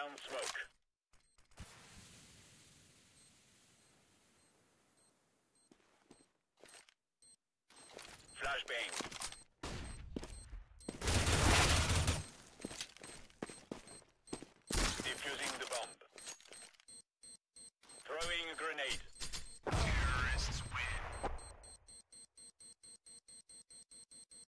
down smoke. Flashbang. Defusing the bomb. Throwing a grenade.